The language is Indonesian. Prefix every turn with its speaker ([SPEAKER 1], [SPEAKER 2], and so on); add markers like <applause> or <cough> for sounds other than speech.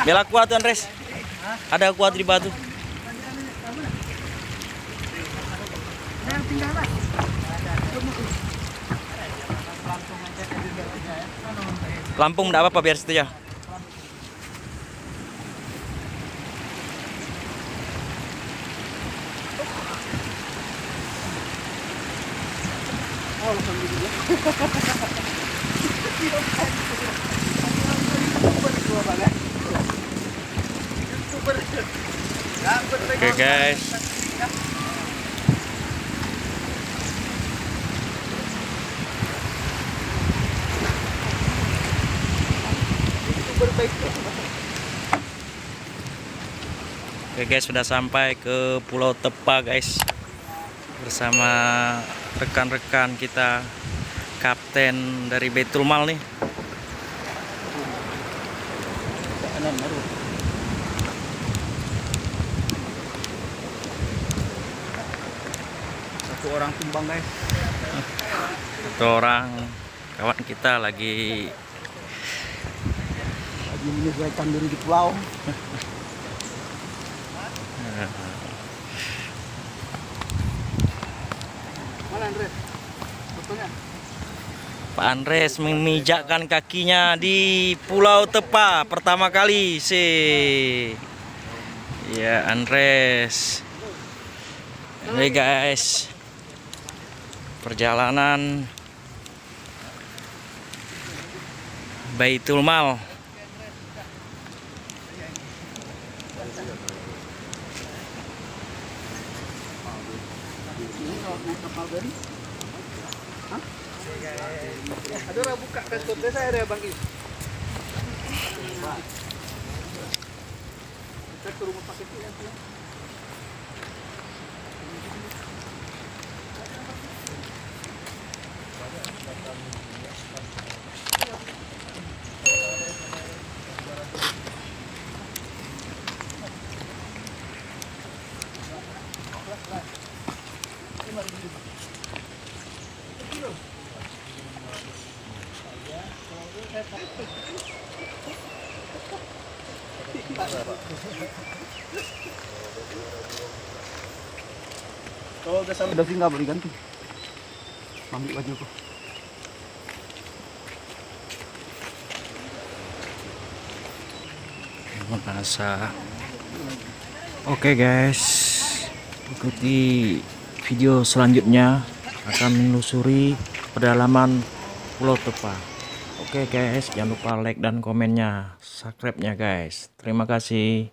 [SPEAKER 1] Bela kuat tuh Andres. Ada kuat di batu. Lampung enggak apa-apa biar situ ya. <laughs> Oke guys. Oke guys, sudah sampai ke Pulau Tepa guys. Bersama rekan-rekan kita kapten dari Betul Mal nih.
[SPEAKER 2] Satu orang tumbang guys.
[SPEAKER 1] Satu orang kawan kita lagi
[SPEAKER 2] Lagi menyesuaikan diri di pulau. Mana Andre? Fotonya?
[SPEAKER 1] Pak Andres memijakkan kakinya di Pulau Tepa pertama kali sih. Ya Andres. Ini guys. Perjalanan Baitul Mal.
[SPEAKER 2] Ada orang buka kasutnya saya ada bang Is. Kita ke rumah pakai ya. Kalau udah sampai nggak boleh ganti. Ambil baju aku.
[SPEAKER 1] Merasa Oke guys Ikuti video selanjutnya Akan menelusuri pedalaman Pulau Tepa Oke guys. Jangan lupa like dan komennya. Subscribe nya guys. Terima kasih